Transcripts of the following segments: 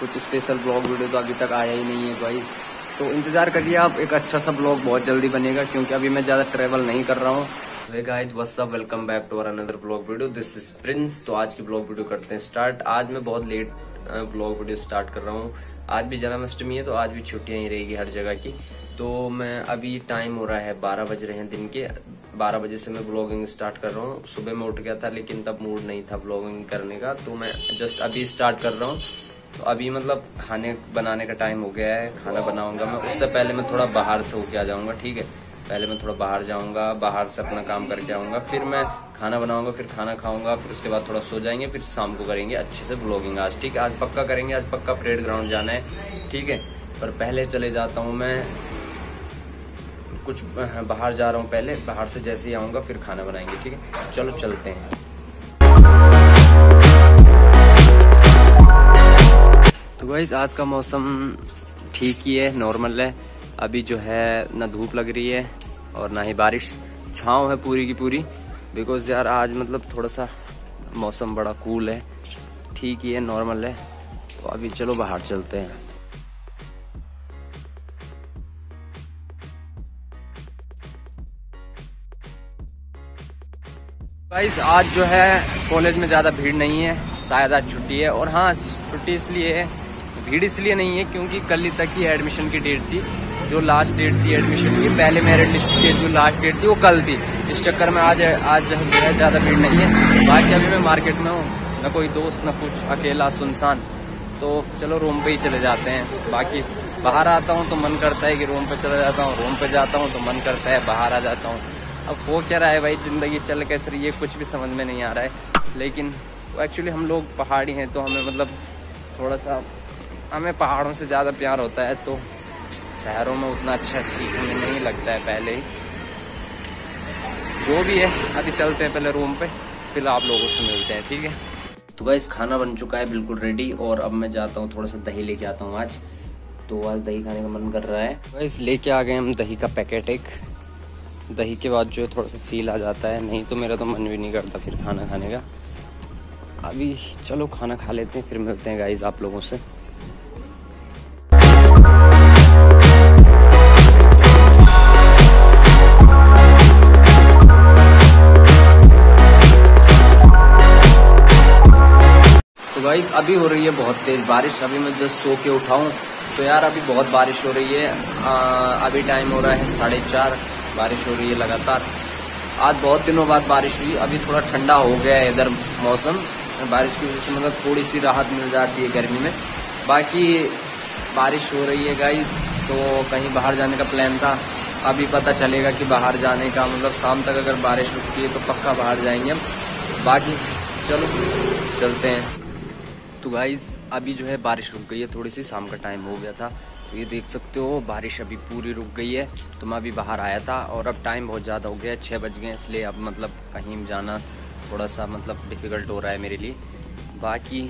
कुछ special blog video तो अभी तक आया ही नहीं है भाई तो इंतज़ार करिए आप, एक अच्छा सा ब्लॉग बहुत जल्दी बनेगा, क्योंकि अभी मैं ज़्यादा ट्रेवल नहीं कर रहा हूँ। Hey guys what's up welcome back to our another blog video this is Prince तो आज की ब्लॉग वीडियो करते हैं स्टार्ट आज मैं बहुत लेट ब्लॉग वीडियो स्टार्ट कर रहा हूँ। आज भी जन्माष्टमी है तो आज भी छुट्टियाँ ही रहेगी हर जगह की। तो मैं अभी टाइम हो रहा है बारह बज रहे हैं दिन के। बारह बजे से मैं ब्लॉगिंग स्टार्ट कर रहा हूँ। सुबह में उठ गया था, लेकिन तब मूड नहीं था ब्लॉगिंग करने का। तो मैं जस्ट अभी स्टार्ट कर रहा हूँ। तो अभी मतलब खाने बनाने का टाइम हो गया है, खाना बनाऊँगा मैं। उससे पहले मैं थोड़ा बाहर से होके आ जाऊँगा, ठीक है? पहले मैं थोड़ा बाहर जाऊँगा, बाहर से अपना काम करके आऊँगा, फिर मैं खाना बनाऊँगा, फिर खाना खाऊँगा, फिर उसके बाद थोड़ा सो जाएँगे, फिर शाम को करेंगे अच्छे से ब्लॉगिंग आज, ठीक है? आज पक्का करेंगे, आज पक्का परेड ग्राउंड जाना है, ठीक है? पर पहले चले जाता हूँ मैं, कुछ बाहर जा रहा हूँ पहले, बाहर से जैसे ही आऊँगा, फिर खाना बनाएँगे, ठीक है? चलो चलते हैं। गाइज़ आज का मौसम ठीक ही है नॉर्मल है। अभी जो है, ना धूप लग रही है और ना ही बारिश। छाँव है पूरी की पूरी। बिकॉज़ यार, आज मतलब थोड़ा सा मौसम बड़ा कूल है। ठीक ही है नॉर्मल है। तो अभी चलो बाहर चलते हैं। गाइस आज जो है कॉलेज में ज़्यादा भीड़ नहीं है। शायद आज छुट्टी है। और हाँ छुट्टी इसलिए है भीड़ इसलिए नहीं है क्योंकि कल ही तक ही एडमिशन की डेट थी। जो लास्ट डेट थी एडमिशन की, पहले मेरिट लिस्ट की जो लास्ट डेट थी, वो कल थी। इस चक्कर में आज आज जो ज़्यादा भीड़ नहीं है। बाकी अभी मैं मार्केट में हूँ, न कोई दोस्त, न कुछ, अकेला, सुनसान। तो चलो रूम पे ही चले जाते हैं। बाकी बाहर आता हूँ तो मन करता है कि रूम पे चला जाता हूँ। रूम पे जाता हूँ तो मन करता है बाहर आ जाता हूँ। अब हो क्या रहा है भाई? ज़िंदगी चल कैसे रही है? कुछ भी समझ में नहीं आ रहा है। लेकिन एक्चुअली हम लोग पहाड़ी हैं तो हमें मतलब थोड़ा सा हमें पहाड़ों से ज़्यादा प्यार होता है तो शहरों में उतना अच्छा ठीक हमें नहीं लगता है पहले ही। जो भी है, अभी चलते हैं पहले रूम पे, फिर आप लोगों से मिलते हैं, ठीक है? तो भाई खाना बन चुका है बिल्कुल रेडी और अब मैं जाता हूँ, थोड़ा सा दही लेके आता हूँ आज। तो आज दही खाने का मन कर रहा है। बस लेके आ गए हम दही का पैकेट एक। दही के बाद जो है, थोड़ा सा फील आ जाता है। नहीं तो मेरा तो मन भी नहीं करता फिर खाना खाने का। अभी चलो खाना खा लेते हैं, फिर मिलते हैं गाइज़ आप लोगों से। तो भाई अभी हो रही है बहुत तेज बारिश। अभी मैं जस्ट सो के उठाऊं तो यार अभी बहुत बारिश हो रही है। आ, अभी टाइम हो रहा है साढ़े चार। बारिश हो रही है लगातार। आज बहुत दिनों बाद बारिश हुई। अभी थोड़ा ठंडा हो गया है इधर मौसम। बारिश की वजह से मतलब थोड़ी सी राहत मिल जाती है गर्मी में। बाकी बारिश हो रही है गाई तो कहीं बाहर जाने का प्लान था। अभी पता चलेगा कि बाहर जाने का मतलब शाम तक अगर बारिश रुकती है तो पक्का बाहर जाएँगे हम। बाकी चलो चलते हैं। तो गाइज़ अभी जो है बारिश रुक गई है, थोड़ी सी शाम का टाइम हो गया था। तो ये देख सकते हो, बारिश अभी पूरी रुक गई है। तो मैं अभी बाहर आया था और अब टाइम बहुत ज़्यादा हो गया है छः बज गए इसलिए अब मतलब कहीं जाना थोड़ा सा मतलब डिफ़िकल्ट हो रहा है मेरे लिए। बाकी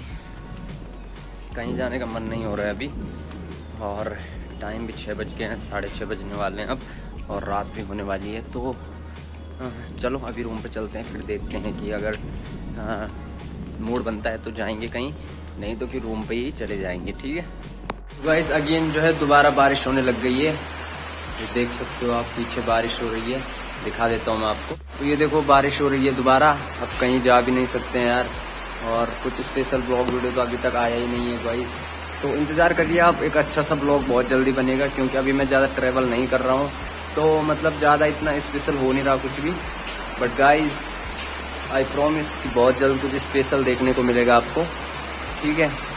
कहीं जाने का मन नहीं हो रहा है अभी। और टाइम भी छः बज गए हैं, साढ़े छः बजने वाले हैं अब, और रात भी होने वाली है। तो चलो अभी रूम पर चलते हैं, फिर देखते हैं कि अगर मूड बनता है तो जाएँगे कहीं। नहीं तो कि रूम पे ही चले जाएँगे, ठीक है? गाइस अगेन जो है दोबारा बारिश होने लग गई है। ये देख सकते हो आप, पीछे बारिश हो रही है। दिखा देता हूँ मैं आपको। तो ये देखो, बारिश हो रही है दोबारा। अब कहीं जा भी नहीं सकते हैं यार। और कुछ स्पेशल ब्लॉग वीडियो तो अभी तक आया ही नहीं है भाई तो इंतज़ार करिए आप, एक अच्छा सा ब्लॉग बहुत जल्दी बनेगा, क्योंकि अभी मैं ज़्यादा ट्रैवल नहीं कर रहा हूँ। तो मतलब ज़्यादा इतना स्पेशल हो नहीं रहा कुछ भी। बट गाइज़ आई प्रोमिस कि बहुत जल्द कुछ स्पेशल देखने को मिलेगा आपको। ठीक है